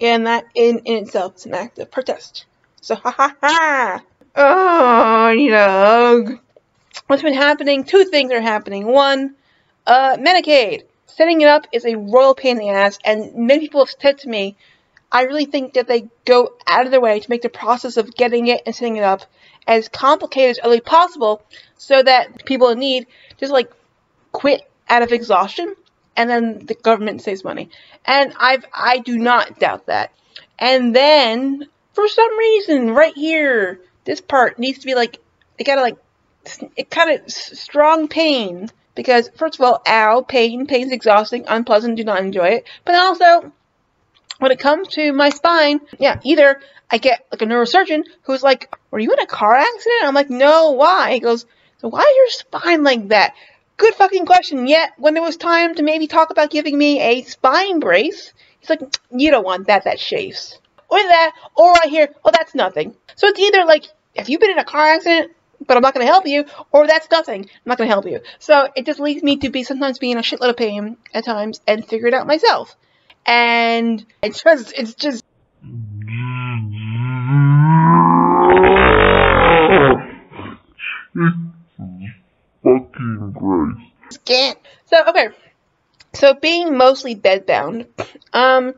And that in, in itself is an act of protest. So, ha ha ha! Oh, I need a hug. What's been happening? Two things are happening. One, uh, Medicaid. Setting it up is a royal pain in the ass, and many people have said to me, I really think that they go out of their way to make the process of getting it and setting it up as complicated as early possible so that people in need just like quit out of exhaustion and then the government saves money. And I've I do not doubt that. And then for some reason right here this part needs to be like it gotta like it kind of strong pain because first of all, ow, pain, pain's exhausting, unpleasant, do not enjoy it. But also, when it comes to my spine, yeah, either I get like a neurosurgeon who's like, "Were you in a car accident?" I'm like, "No, why?" He goes, "So why is your spine like that?" Good fucking question. Yet when it was time to maybe talk about giving me a spine brace, he's like, mm, "You don't want that. That shaves. Or that, or I hear, "Oh, that's nothing." So it's either like, "Have you been in a car accident?" but I'm not going to help you, or that's nothing. I'm not going to help you. So it just leads me to be sometimes being a shitload of pain at times and figure it out myself. And it's just, it's just. Can't. So okay. So being mostly bedbound, um,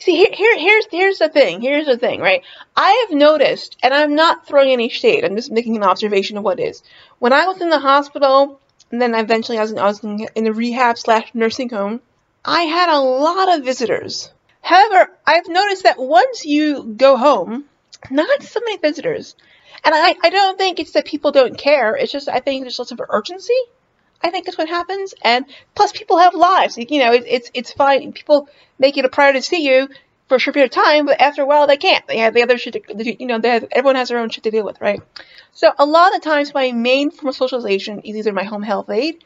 See, here, here, here's here's the thing. Here's the thing, right? I have noticed, and I'm not throwing any shade. I'm just making an observation of what is. When I was in the hospital, and then eventually I was in, I was in, in the rehab slash nursing home, I had a lot of visitors. However, I've noticed that once you go home, not so many visitors. And I, I don't think it's that people don't care. It's just I think there's lots of urgency. I think that's what happens. And plus, people have lives. You know, it, it's it's fine. People make it a priority to see you for a short period of time, but after a while, they can't. They have the other shit. To, you know, they have, everyone has their own shit to deal with, right? So a lot of times, my main form of socialization is either my home health aide,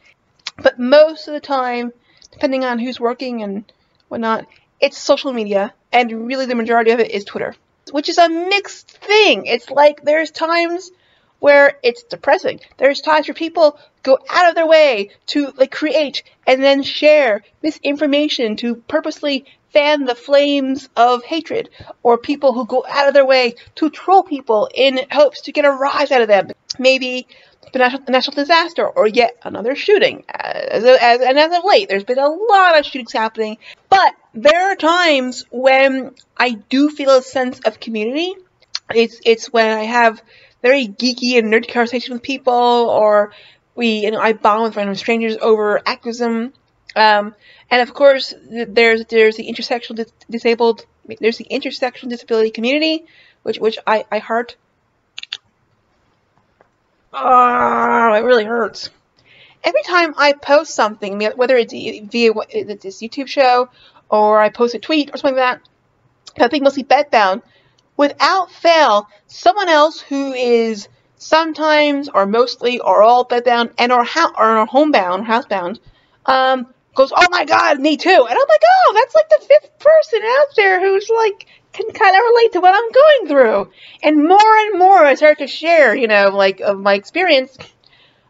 but most of the time, depending on who's working and whatnot, it's social media, and really the majority of it is Twitter, which is a mixed thing. It's like there's times where it's depressing. There's times where people go out of their way to like create and then share misinformation to purposely fan the flames of hatred, or people who go out of their way to troll people in hopes to get a rise out of them. Maybe a national disaster or yet another shooting. As, as, and as of late, there's been a lot of shootings happening. But there are times when I do feel a sense of community. It's it's when I have very geeky and nerdy conversation with people, or we, you know, I bond with random strangers over activism. Um, and of course, there's there's the intersectional dis- disabled, there's the intersectional disability community, which which I I heart. Oh, it really hurts. Every time I post something, whether it's via this YouTube show or I post a tweet or something like that, I think mostly bedbound without fail, someone else who is sometimes or mostly or all bedbound and or, ho- or homebound, housebound, um, goes, oh my god, me too. And I'm like, oh, that's like the fifth person out there who's like, can kind of relate to what I'm going through. And more and more I start to share, you know, like, of my experience,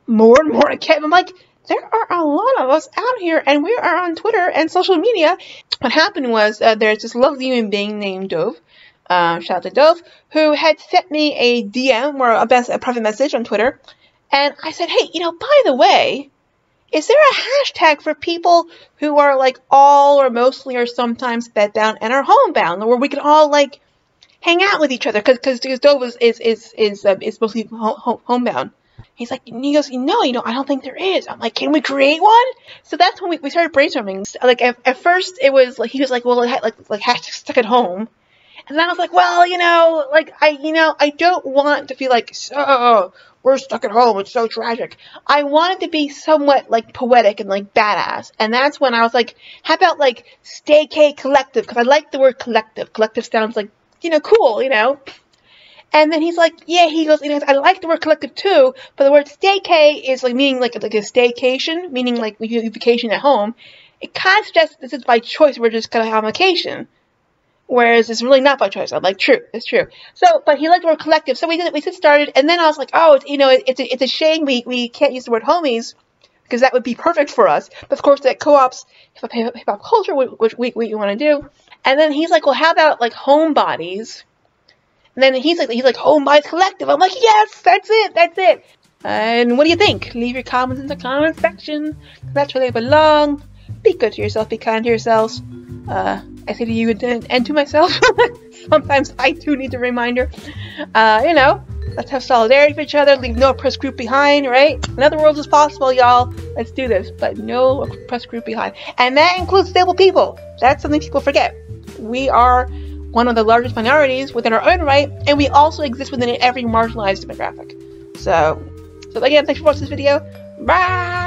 more and more I kept, I'm like, there are a lot of us out here, and we are on Twitter and social media. What happened was uh, there's this lovely human being named Dove, uh, shout out to Dove, who had sent me a DM or a, best, a private message on Twitter. And I said, hey, you know, by the way, is there a hashtag for people who are like all or mostly or sometimes bedbound and are homebound, where we can all like hang out with each other? Because Dove is is is is, uh, is mostly home, homebound. He's like, he goes, no, you know, I don't think there is. I'm like, can we create one? So that's when we, we started brainstorming. Like at, at first, it was like he was like, well, like like hashtag stuck at home. And then I was like, well, you know, like I, you know, I don't want to feel like, so we're stuck at home. It's so tragic. I wanted to be somewhat like poetic and like badass. And that's when I was like, how about like Staycay Collective? Because I like the word collective. Collective sounds like, you know, cool, you know. And then he's like, yeah, he goes, you know, I like the word collective too, but the word Stay staycay is like meaning like like a staycation, meaning like do vacation at home. It kind of suggests this is by choice. We're just gonna have vacation. Whereas it's really not by choice. I'm like, true, it's true. So, but he liked the word collective. So we did, we just started, and then I was like, oh, you know, it, it's a, it's a shame we, we can't use the word homies because that would be perfect for us. But of course, that co-ops hip hop culture, which we, we want to do. And then he's like, well, how about like homebodies? And then he's like, he's like, homebodies collective. I'm like, yes, that's it, that's it. And what do you think? Leave your comments in the comment section. That's where they belong. Be good to yourself. Be kind to yourselves. Uh, I say to you and to myself. Sometimes I too need a reminder. Uh, you know, let's have solidarity for each other. Leave no oppressed group behind, right? Another world is possible, y'all. Let's do this, but no oppressed group behind. And that includes stable people. That's something people forget. We are one of the largest minorities within our own right, and we also exist within every marginalized demographic. So, so again, thanks for watching this video. Bye!